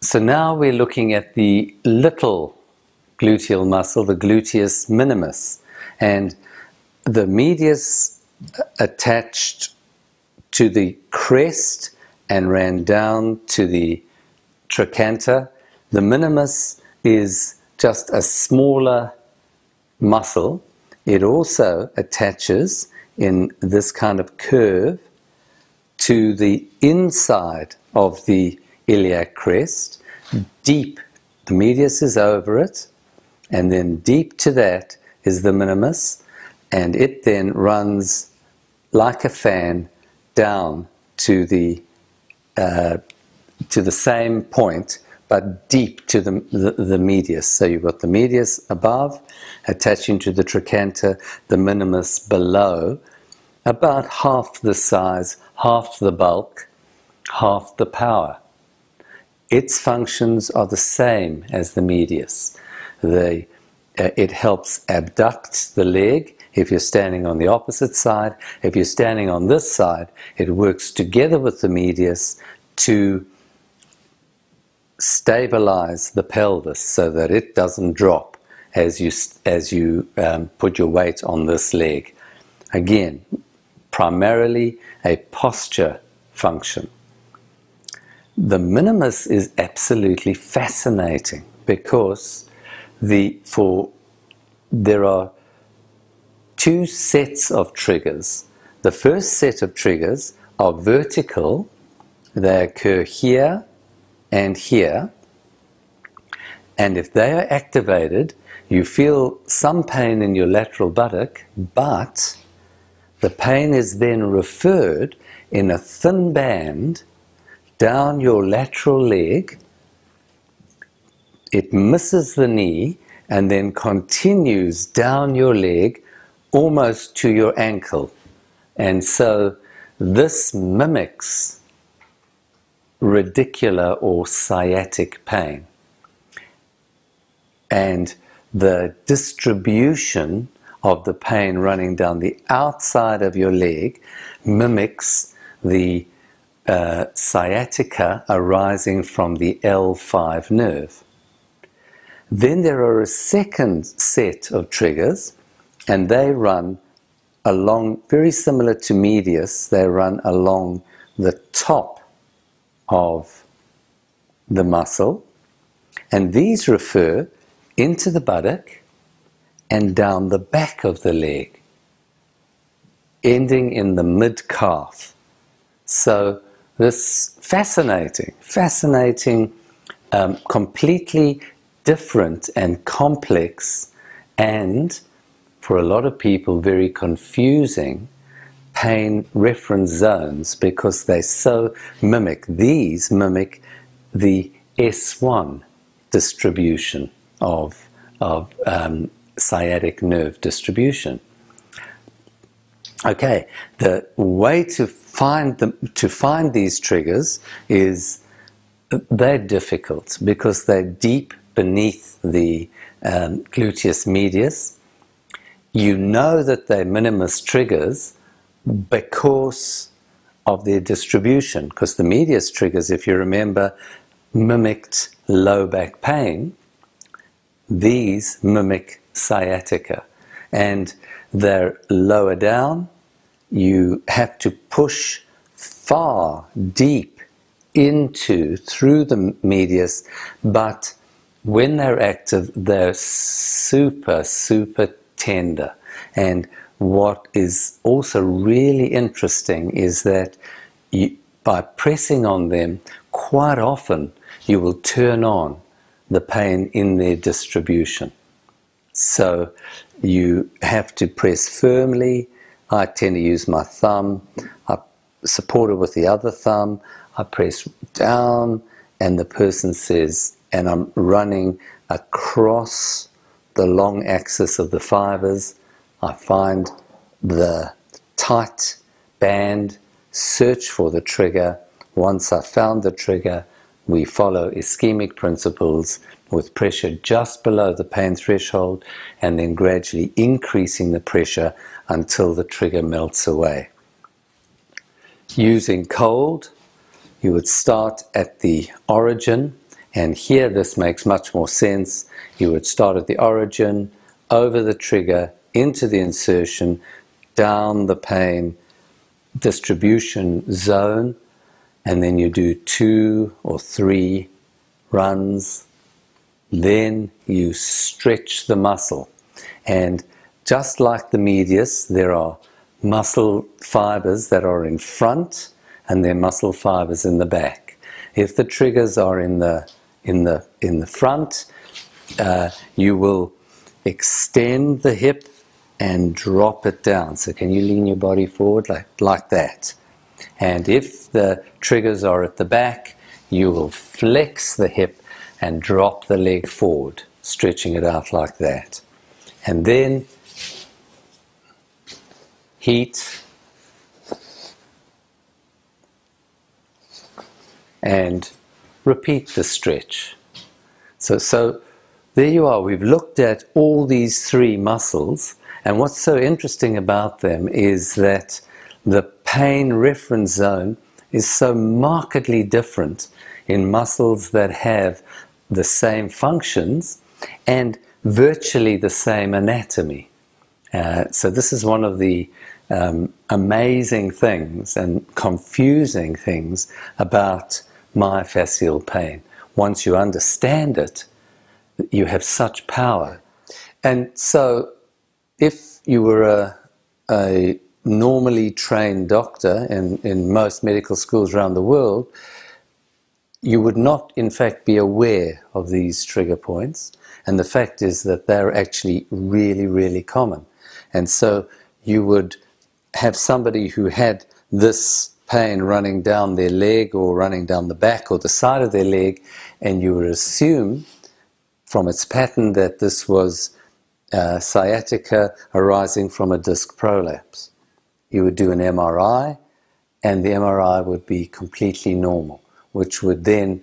so now we're looking at the little gluteal muscle, the gluteus minimus, and the medius attached to the crest and ran down to the trochanter. The minimus is just a smaller muscle. It also attaches in this kind of curve to the inside of the iliac crest, deep. The medius is over it, and then deep to that is the minimus, and it then runs like a fan down to the uh, to the same point, but deep to the, the, the medius. So you've got the medius above, attaching to the trochanter, the minimus below, about half the size, half the bulk, half the power. Its functions are the same as the medius. The, uh, it helps abduct the leg if you're standing on the opposite side. If you're standing on this side, it works together with the medius to stabilize the pelvis so that it doesn't drop as you, as you um, put your weight on this leg. Again, primarily a posture function. The minimus is absolutely fascinating because the for there are two sets of triggers. The first set of triggers are vertical, they occur here and here, and if they are activated, you feel some pain in your lateral buttock, but the pain is then referred in a thin band down your lateral leg. It misses the knee and then continues down your leg almost to your ankle. And so this mimics radicular or sciatic pain. And the distribution of the pain running down the outside of your leg mimics the uh, sciatica arising from the L5 nerve. Then there are a second set of triggers, and they run along, very similar to medius, they run along the top of the muscle, and these refer into the buttock and down the back of the leg, ending in the mid calf. So, this fascinating, fascinating, um, completely different and complex, and for a lot of people, very confusing pain reference zones because they so mimic, these mimic the S1 distribution of, of um, sciatic nerve distribution. Okay, the way to find them to find these triggers is they're difficult because they're deep beneath the um, gluteus medius. You know that they're minimus triggers because of their distribution, because the medius triggers, if you remember, mimicked low back pain. These mimic sciatica. And they're lower down. You have to push far deep into, through the medius, but when they're active, they're super, super tender. And what is also really interesting is that you, by pressing on them, quite often you will turn on the pain in their distribution. So you have to press firmly. I tend to use my thumb. I support it with the other thumb. I press down, and the person says, and I'm running across the long axis of the fibers. I find the tight band, search for the trigger. Once I've found the trigger, we follow ischemic principles with pressure just below the pain threshold and then gradually increasing the pressure until the trigger melts away. Using cold, you would start at the origin And here this makes much more sense. You would start at the origin, over the trigger, into the insertion, down the pain distribution zone, and then you do two or three runs. Then you stretch the muscle. And just like the medius, there are muscle fibers that are in front and there are muscle fibers in the back. If the triggers are in the in the in the front, uh, you will extend the hip and drop it down. So can you lean your body forward like like that? And if the triggers are at the back, you will flex the hip and drop the leg forward, stretching it out like that. And then heat and repeat the stretch. So, so there you are. We've looked at all these three muscles, and what's so interesting about them is that the pain reference zone is so markedly different in muscles that have the same functions and virtually the same anatomy. Uh, so this is one of the um, amazing things and confusing things about myofascial pain. Once you understand it, you have such power. And so, if you were a, a normally trained doctor in, in most medical schools around the world, you would not, in fact, be aware of these trigger points. And the fact is that they're actually really, really common. And so you would have somebody who had this pain running down their leg or running down the back or the side of their leg, and you would assume from its pattern that this was uh, sciatica arising from a disc prolapse. You would do an MRI, and the MRI would be completely normal, which would then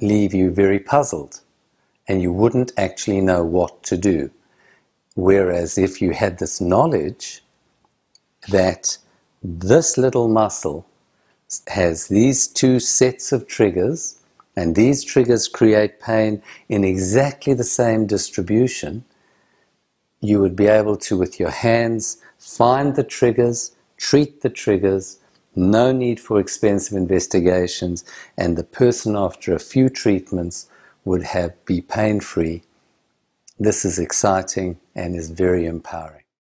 leave you very puzzled, and you wouldn't actually know what to do. Whereas if you had this knowledge that this little muscle has these two sets of triggers, and these triggers create pain in exactly the same distribution, you would be able to, with your hands, find the triggers, treat the triggers, no need for expensive investigations, and the person, after a few treatments, would have be pain free. This is exciting and is very empowering.